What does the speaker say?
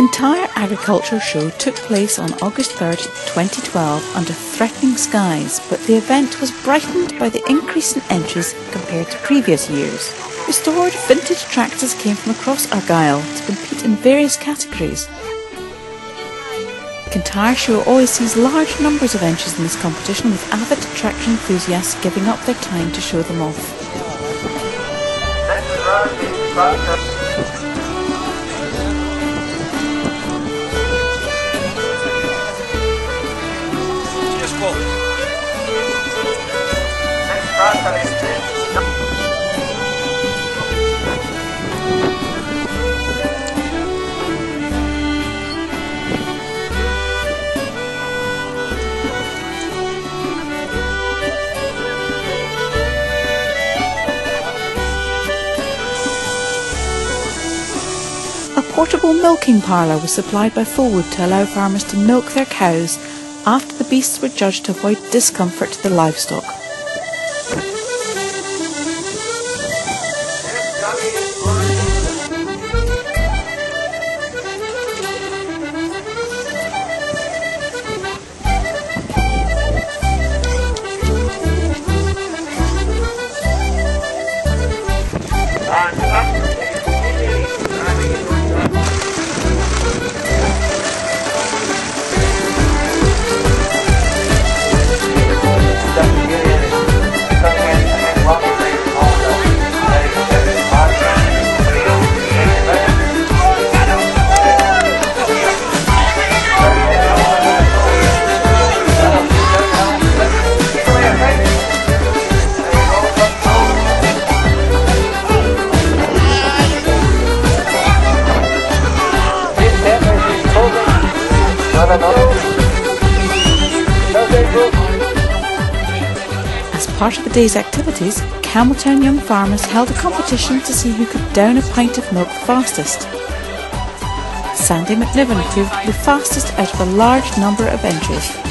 Kintyre Agriculture Show took place on August 3, 2012 under threatening skies, but the event was brightened by the increase in entries compared to previous years. Restored vintage tractors came from across Argyll to compete in various categories. The Kintyre Show always sees large numbers of entries in this competition with avid tractor enthusiasts giving up their time to show them off. A portable milking parlour was supplied by Fullwood to allow farmers to milk their cows after the beasts were judged to avoid discomfort to the livestock. As part of the day's activities, Campbeltown young farmers held a competition to see who could down a pint of milk fastest. Sandy McNiven proved the fastest out of a large number of entries.